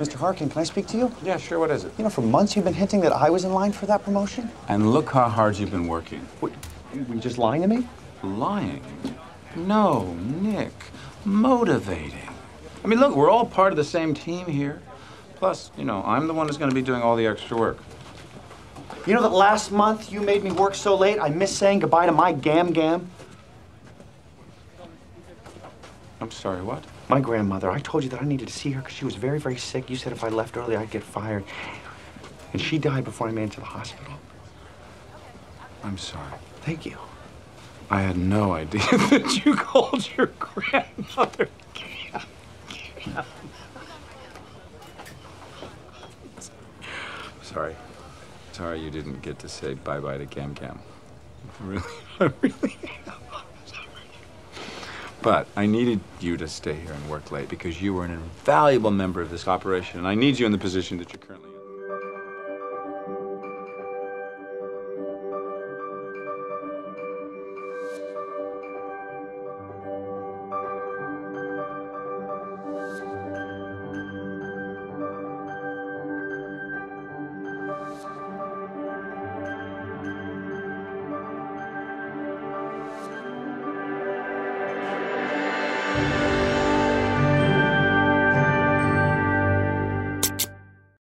Mr. Harken, can I speak to you? Yeah, sure. What is it? You know, for months you've been hinting that I was in line for that promotion. And look how hard you've been working. What, were you just lying to me? Lying? No, Nick. Motivating. I mean, look, we're all part of the same team here. Plus, you know, I'm the one who's going to be doing all the extra work. You know that last month you made me work so late I missed saying goodbye to my gam gam? I'm sorry, what? My grandmother. I told you that I needed to see her because she was very, very sick. You said if I left early, I'd get fired. And she died before I made it to the hospital. I'm sorry. Thank you. I had no idea that you called your grandmother Gam. Gam. Sorry. Sorry you didn't get to say bye-bye to Gam Gam. Really, I really am. But I needed you to stay here and work late because you were an invaluable member of this operation, and I need you in the position that you're currently Bye.